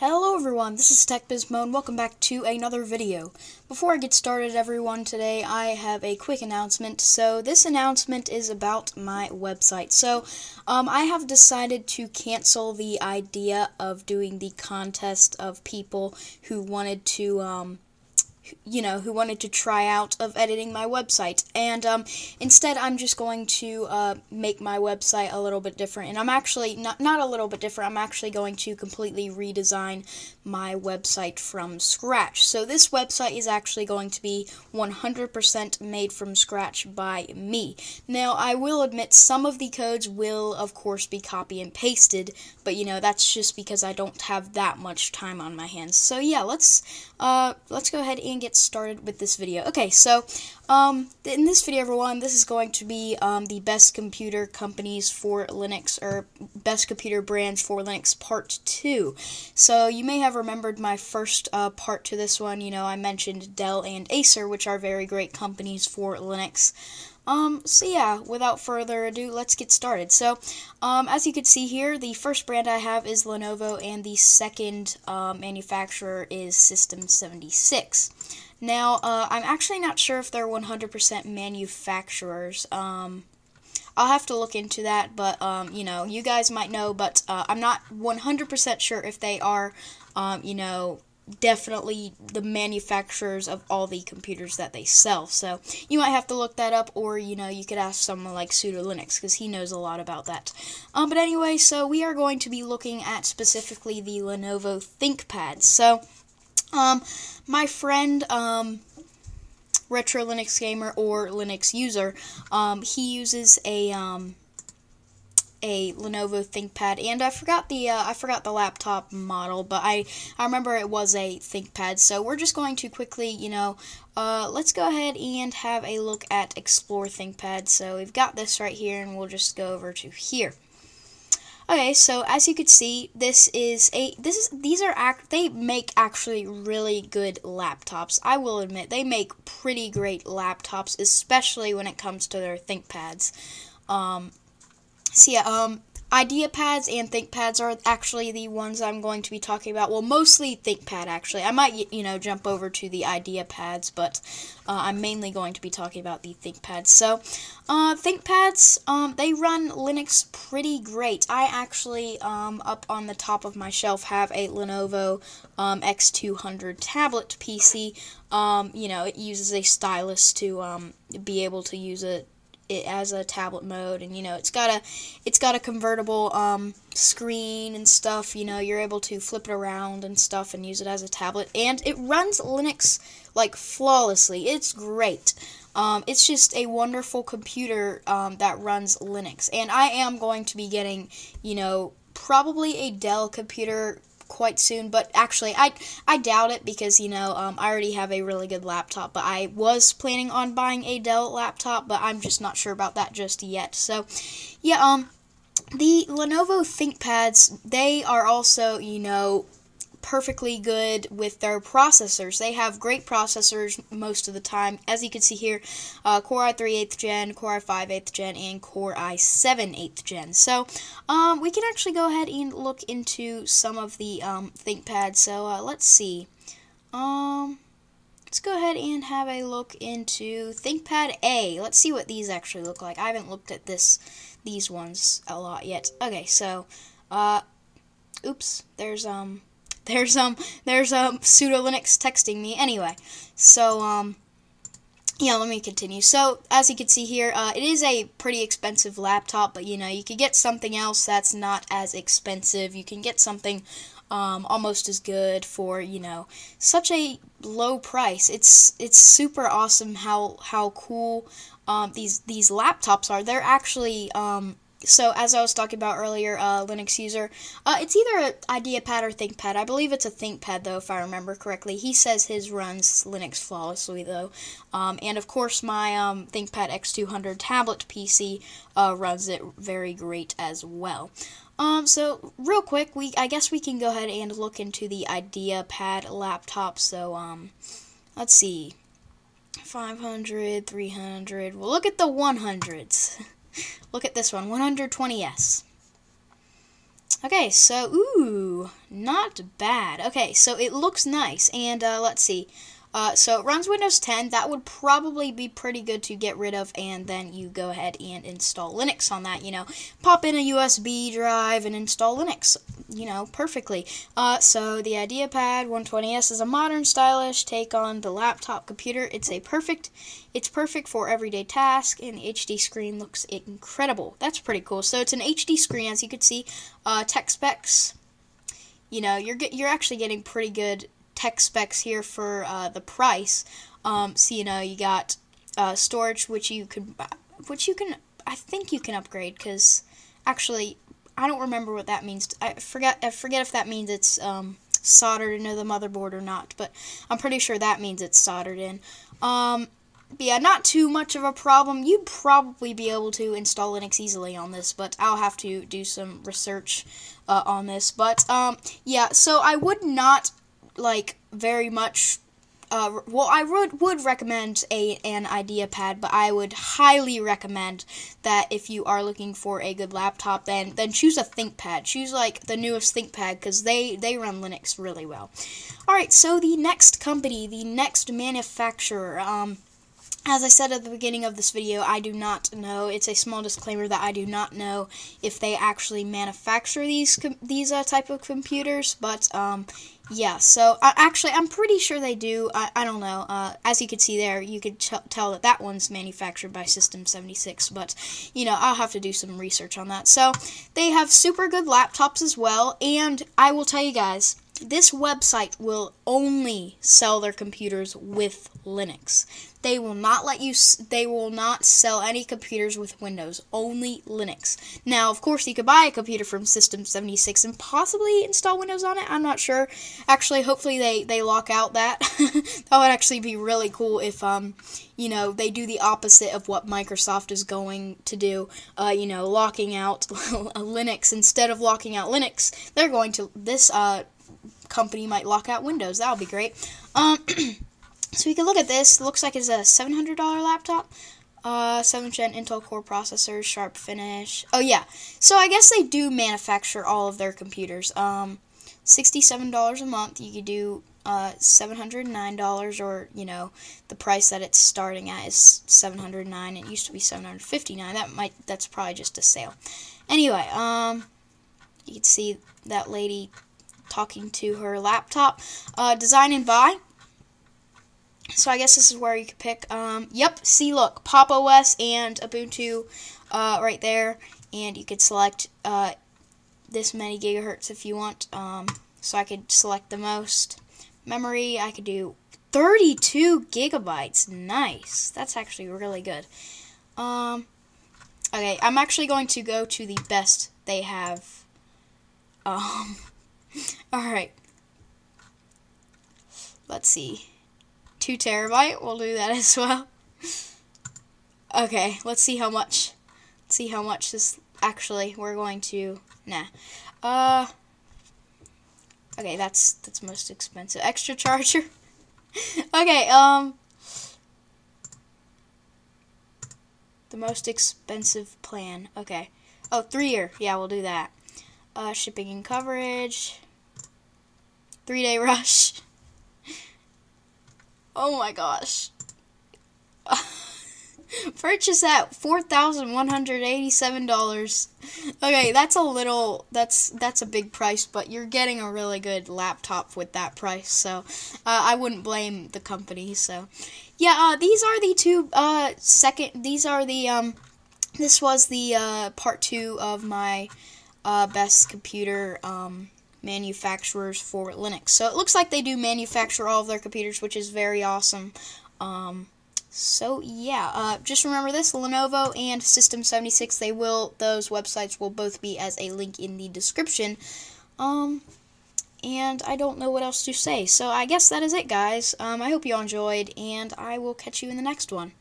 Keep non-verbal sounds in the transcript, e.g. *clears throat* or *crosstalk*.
Hello everyone, this is TechBizMo and welcome back to another video. Before I get started everyone, today I have a quick announcement. So this announcement is about my website. So um, I have decided to cancel the idea of doing the contest of people who wanted to um, you know, who wanted to try out of editing my website. And um, instead, I'm just going to uh, make my website a little bit different. And I'm actually, not, not a little bit different, I'm actually going to completely redesign my website from scratch. So this website is actually going to be 100% made from scratch by me. Now, I will admit some of the codes will, of course, be copy and pasted, but you know, that's just because I don't have that much time on my hands. So yeah, let's, uh, let's go ahead and get started with this video. Okay, so um, in this video, everyone, this is going to be um, the best computer companies for Linux, or best computer brands for Linux part 2. So you may have remembered my first uh, part to this one. You know, I mentioned Dell and Acer, which are very great companies for Linux. Um, so yeah, without further ado, let's get started. So, um, as you can see here, the first brand I have is Lenovo, and the second um, manufacturer is System 76. Now, uh, I'm actually not sure if they're 100% manufacturers. Um, I'll have to look into that, but, um, you know, you guys might know, but uh, I'm not 100% sure if they are, um, you know, definitely the manufacturers of all the computers that they sell. So you might have to look that up, or you know, you could ask someone like Sudo Linux because he knows a lot about that. Um, but anyway, so we are going to be looking at specifically the Lenovo ThinkPads. So, um, my friend, um, Retro Linux Gamer or Linux user, um, he uses a um, a Lenovo ThinkPad, and I forgot the uh, I forgot the laptop model, but I I remember it was a ThinkPad. So we're just going to quickly, you know, uh, let's go ahead and have a look at Explore ThinkPad. So we've got this right here, and we'll just go over to here. Okay, so as you can see, this is a this is these are act they make actually really good laptops. I will admit they make pretty great laptops, especially when it comes to their ThinkPads. Um, so yeah, um, IdeaPads and ThinkPads are actually the ones I'm going to be talking about. Well, mostly ThinkPad, actually. I might, you know, jump over to the IdeaPads, but uh, I'm mainly going to be talking about the ThinkPads. So, uh, ThinkPads, um, they run Linux pretty great. I actually, um, up on the top of my shelf, have a Lenovo um, X200 tablet PC. Um, you know, it uses a stylus to um, be able to use it it as a tablet mode and you know it's got a it's got a convertible um, screen and stuff you know you're able to flip it around and stuff and use it as a tablet and it runs linux like flawlessly. It's great. Um, it's just a wonderful computer um, that runs linux and i am going to be getting you know probably a dell computer quite soon. But actually, I I doubt it because you know um, I already have a really good laptop. But I was planning on buying a Dell laptop, but I'm just not sure about that just yet. So, yeah, um, the Lenovo ThinkPads they are also you know perfectly good with their processors. They have great processors most of the time. As you can see here, uh, Core i3 8th gen, Core i5 8th gen, and Core i7 8th gen. So um, we can actually go ahead and look into some of the um, ThinkPads. So uh, let's see. Um, let's go ahead and have a look into ThinkPad A. Let's see what these actually look like. I haven't looked at this these ones a lot yet. Okay, so uh, oops, there's um there's um there's um sudo linux texting me. Anyway so um yeah let me continue. So as you can see here uh, it is a pretty expensive laptop but you know you could get something else that's not as expensive. You can get something um, almost as good for you know such a low price. It's it's super awesome how how cool um, these these laptops are. They're actually um, so as I was talking about earlier, uh, Linux user, uh, it's either an IdeaPad or ThinkPad. I believe it's a ThinkPad though, if I remember correctly. He says his runs Linux flawlessly though, um, and of course my um, ThinkPad X200 tablet PC uh, runs it very great as well. Um, so real quick, we I guess we can go ahead and look into the IdeaPad laptop. So um, let's see, 500, 300. We'll look at the 100s. *laughs* Look at this one, 120S. okay, so, ooh, not bad. Okay, so it looks nice, and uh, let's see. Uh, so it runs Windows 10. That would probably be pretty good to get rid of, and then you go ahead and install Linux on that. You know, pop in a USB drive and install Linux. You know, perfectly. Uh, so the IdeaPad 120S is a modern, stylish take on the laptop computer. It's a perfect, it's perfect for everyday tasks, and the HD screen looks incredible. That's pretty cool. So it's an HD screen, as you can see. Uh, tech specs. You know, you're you're actually getting pretty good tech specs here for uh, the price. Um, so you know you got uh, storage, which you could, which you can, I think you can upgrade because actually I don't remember what that means. I forget, I forget if that means it's um, soldered into the motherboard or not, but I'm pretty sure that means it's soldered in. Um, yeah, not too much of a problem. You'd probably be able to install Linux easily on this, but I'll have to do some research uh, on this. But um, yeah, so I would not like very much uh, well, I would would recommend a an IdeaPad, but I would highly recommend that if you are looking for a good laptop, then then choose a ThinkPad. Choose like the newest ThinkPad because they they run Linux really well. All right, so the next company, the next manufacturer, um, as I said at the beginning of this video, I do not know. It's a small disclaimer that I do not know if they actually manufacture these these uh, type of computers, but um, yeah. So uh, actually, I'm pretty sure they do. I, I don't know. Uh, as you can see there, you could tell that that one's manufactured by System 76, but you know I'll have to do some research on that. So they have super good laptops as well, and I will tell you guys this website will only sell their computers with Linux. They will not let you they will not sell any computers with Windows, only Linux. Now, of course, you could buy a computer from System 76 and possibly install Windows on it. I'm not sure. Actually, hopefully they they lock out that. *laughs* that would actually be really cool if um you know, they do the opposite of what Microsoft is going to do, uh, you know, locking out *laughs* Linux instead of locking out Linux. They're going to this uh company might lock out Windows. That would be great. Um, *clears throat* so we can look at this. Looks like it's a $700 laptop. Uh, 7th gen Intel Core processor, sharp finish. Oh, yeah. So I guess they do manufacture all of their computers. Um, $67 a month. You could do uh, $709 or, you know, the price that it's starting at is $709. It used to be $759. That might, that's probably just a sale. Anyway, um, you can see that lady talking to her laptop. Uh, design and buy. So I guess this is where you could pick. Um, yep, see, look, Pop OS and Ubuntu uh, right there. And you could select uh, this many gigahertz if you want. Um, so I could select the most. Memory, I could do 32 gigabytes. Nice. That's actually really good. Um, okay, I'm actually going to go to the best they have. Um, *laughs* Alright. Let's see. 2 terabyte, we'll do that *laughs* as well. Okay, let's see how much. Let's see how much this actually we're going to nah. Uh Okay, that's that's most expensive. Extra charger. *laughs* okay, um the most expensive plan. Okay. Oh, three year. Yeah, we'll do that uh, shipping and coverage, three day *laughs* rush. Oh my gosh. *laughs* Purchase at four thousand one hundred eighty-seven dollars. Okay, that's a little. That's that's a big price, but you're getting a really good laptop with that price. So uh, I wouldn't blame the company. So yeah, uh, these are the two uh, second. These are the um. This was the uh, part two of my uh, best computer um, manufacturers for Linux. So it looks like they do manufacture all of their computers, which is very awesome. Um, so yeah, uh, just remember this: Lenovo and System 76. They will; those websites will both be as a link in the description. Um, and I don't know what else to say. So I guess that is it, guys. Um, I hope you all enjoyed, and I will catch you in the next one.